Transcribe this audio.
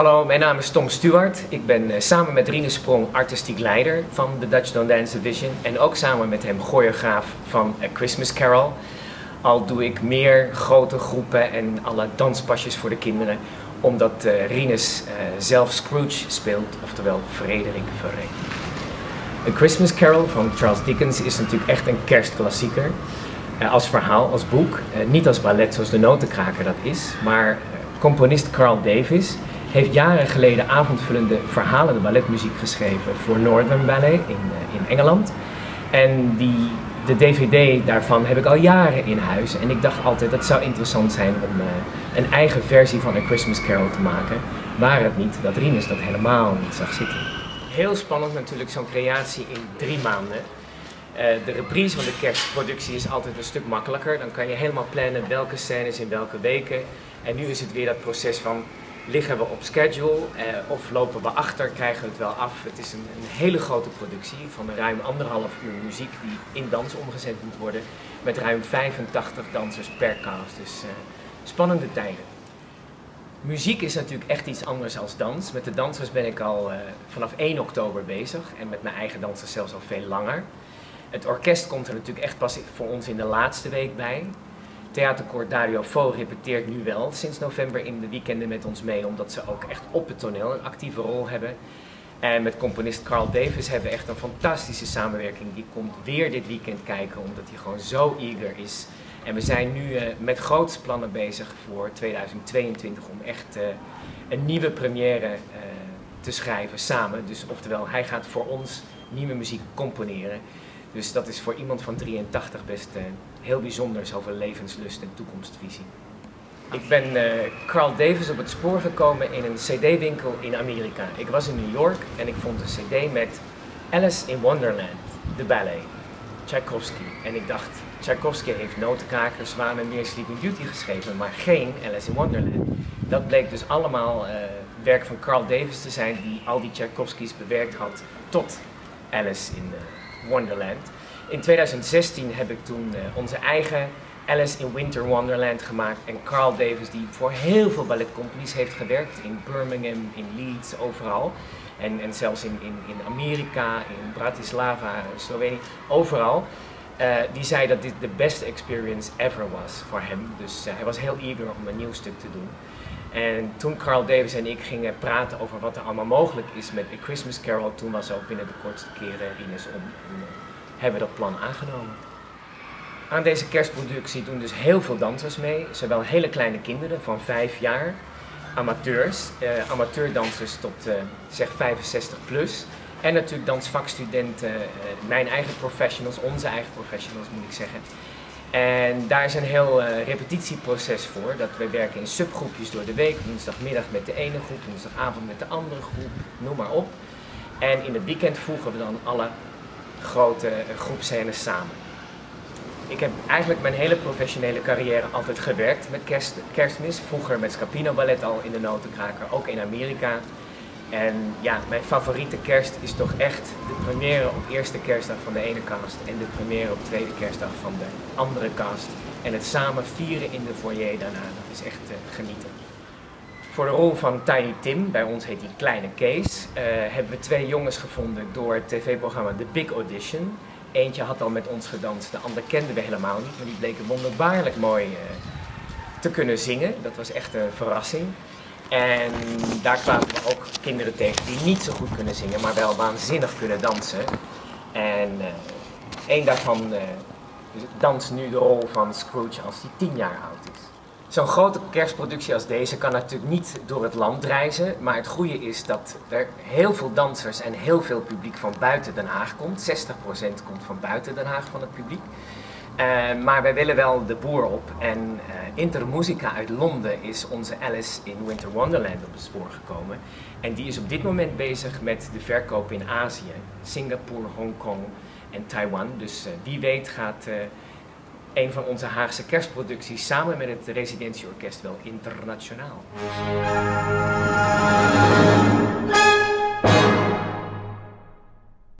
Hallo, mijn naam is Tom Stewart. Ik ben eh, samen met Rine Sprong artistiek leider van de Dutch Don't Dance Division en ook samen met hem choreograaf van A Christmas Carol. Al doe ik meer grote groepen en alle danspasjes voor de kinderen, omdat uh, Rines zelf Scrooge speelt, oftewel Frederik Verreen. A Christmas Carol van Charles Dickens is natuurlijk echt een kerstklassieker. Als verhaal, als boek, niet als ballet zoals de Notenkraker dat is, maar componist Carl Davis heeft jaren geleden avondvullende verhalende balletmuziek geschreven voor Northern Ballet in, in Engeland. En die de DVD daarvan heb ik al jaren in huis. En ik dacht altijd dat zou interessant zijn om uh, een eigen versie van A Christmas Carol te maken. Waar het niet dat Rinus dat helemaal niet zag zitten. Heel spannend natuurlijk zo'n creatie in drie maanden. Uh, de reprise van de kerstproductie is altijd een stuk makkelijker. Dan kan je helemaal plannen welke scènes in welke weken. En nu is het weer dat proces van liggen we op schedule eh, of lopen we achter, krijgen we het wel af. Het is een, een, hele grote productie van ruim anderhalf uur muziek die in dans omgezet moet worden met ruim 85 dansers per cast. Dus uh, spannende tijden. Muziek is natuurlijk echt iets anders als dans. Met de dansers ben ik al uh, vanaf 1 oktober bezig en met mijn eigen dansers zelfs al veel langer. Het orkest komt er natuurlijk echt pas voor ons in de laatste week bij. Theaterkoor Dario Fo repeteert nu wel sinds november in de weekenden met ons mee, omdat ze ook echt op het toneel een actieve rol hebben. En met componist Carl Davis hebben we echt een fantastische samenwerking. Die komt weer dit weekend kijken, omdat hij gewoon zo eager is. En we zijn nu uh, met plannen bezig voor 2022 om echt uh, een nieuwe première uh, te schrijven samen. Dus oftewel, hij gaat voor ons nieuwe muziek componeren. Dus dat is voor iemand van 83 best uh, heel bijzonder, zoveel levenslust en toekomstvisie. Ik ben uh, Carl Davis op het spoor gekomen in een cd-winkel in Amerika. Ik was in New York en ik vond een cd met Alice in Wonderland, de ballet, Tchaikovsky. En ik dacht, Tchaikovsky heeft Notenkraker, Zwaan en meer Sleeping Beauty geschreven, maar geen Alice in Wonderland. Dat bleek dus allemaal uh, werk van Carl Davis te zijn, die al die Tchaikovskys bewerkt had tot Alice in uh, Wonderland. In 2016 heb ik toen uh, onze eigen Alice in Winter Wonderland gemaakt. En Carl Davis, die voor heel veel balletcompanies heeft gewerkt. In Birmingham, in Leeds, overal. En, en zelfs in, in, in Amerika, in Bratislava, Slovenië, overal. Uh, die zei dat dit de best experience ever was voor hem. Dus uh, hij was heel eager om een nieuw stuk te doen. En toen Carl Davis en ik gingen praten over wat er allemaal mogelijk is met A Christmas Carol, toen was ook binnen de kortste keren Ines om, om hebben we dat plan aangenomen. Aan deze kerstproductie doen dus heel veel dansers mee, zowel hele kleine kinderen van 5 jaar, amateurs, eh, amateurdansers tot uh, zeg 65 plus. En natuurlijk dansvakstudenten, uh, mijn eigen professionals, onze eigen professionals moet ik zeggen. En daar is een heel uh, repetitieproces voor. Dat we werken in subgroepjes door de week. Woensdagmiddag met de ene groep, woensdagavond met de andere groep, noem maar op. En in het weekend voegen we dan alle grote groepscènes samen. Ik heb eigenlijk mijn hele professionele carrière altijd gewerkt met kerst, kerstmis. Vroeger met Scapino Ballet al in de notenkraker, ook in Amerika. En ja, mijn favoriete kerst is toch echt de première op eerste kerstdag van de ene cast en de première op tweede kerstdag van de andere cast. En het samen vieren in de foyer daarna, dat is echt uh, genieten. Voor de rol van Tiny Tim, bij ons heet hij Kleine Kees, uh, hebben we twee jongens gevonden door het tv-programma The Big Audition. Eentje had al met ons gedanst, de ander kenden we helemaal niet, maar die bleken wonderbaarlijk mooi uh, te kunnen zingen. Dat was echt een verrassing. En daar kwamen we ook kinderen tegen die niet zo goed kunnen zingen, maar wel waanzinnig kunnen dansen. En uh, één daarvan danst nu de rol van Scrooge als hij tien jaar oud is. Zo'n grote kerstproductie als deze kan natuurlijk niet door het land reizen. Maar het goede is dat er heel veel dansers en heel veel publiek van buiten Den Haag komt. 60% komt van buiten Den Haag van het publiek. Uh, maar wij willen wel de boer op. En uh, Intermusica uit Londen is onze Alice in Winter Wonderland op het spoor gekomen. En die is op dit moment bezig met de verkoop in Azië. Singapore, Hongkong en Taiwan. Dus uh, wie weet gaat een van onze Haagse kerstproducties samen met het residentieorkest wel internationaal.